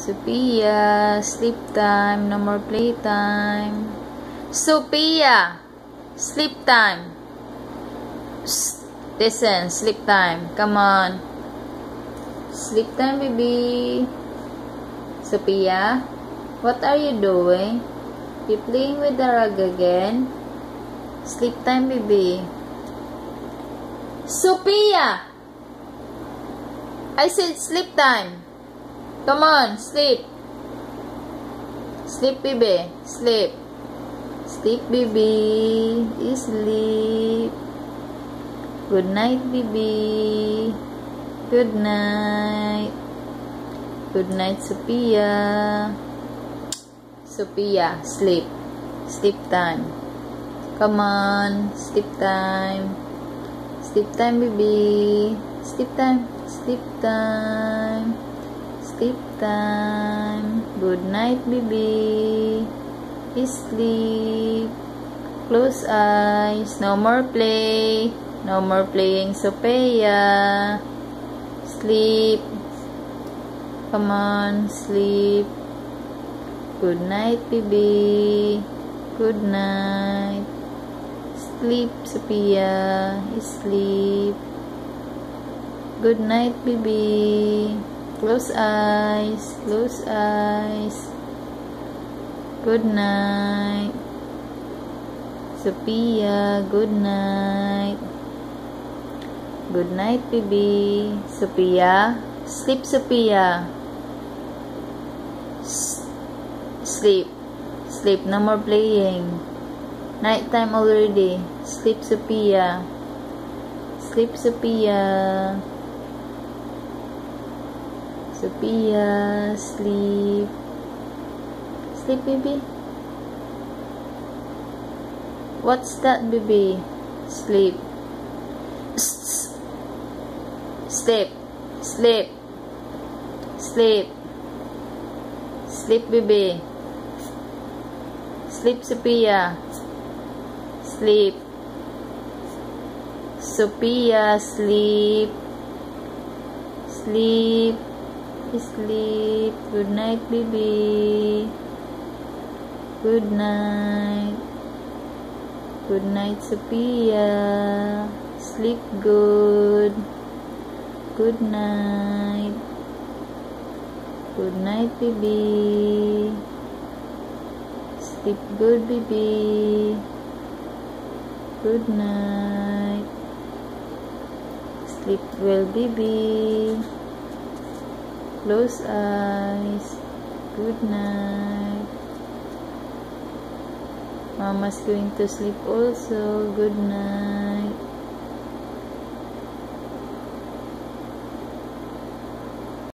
Sophia, sleep time. No more playtime. Sophia, sleep time. Listen, sleep time. Come on. Sleep time, baby. Sophia, what are you doing? You playing with the rug again? Sleep time, baby. Sophia! I said sleep time. Come on, sleep. Sleep, baby. Sleep. Sleep, baby. Sleep. Good night, baby. Good night. Good night, Sophia. Sophia, sleep. Sleep time. Come on, sleep time. Sleep time, baby. Sleep time. Sleep time. Sleep time. Good night, baby. Sleep. Close eyes. No more play. No more playing Sophia. Sleep. Come on, sleep. Good night, baby. Good night. Sleep, Sophia. Sleep. Good night, baby. Close eyes. Close eyes. Good night. Sophia, good night. Good night, baby. Sophia. Sleep, Sophia. Sleep. Sleep. No more playing. Night time already. Sleep, Sophia. Sleep, Sophia. Sophia, sleep. Sleep, baby. What's that, baby? Sleep. Sleep. Sleep. Sleep. Sleep, baby. Sleep, Sophia. Sleep. Sophia, sleep. Sleep. Sleep. Good night, baby. Good night. Good night, Sophia. Sleep good. Good night. Good night, baby. Sleep good, baby. Good night. Sleep well, baby. Close eyes. Good night. Mama's going to sleep also. Good night.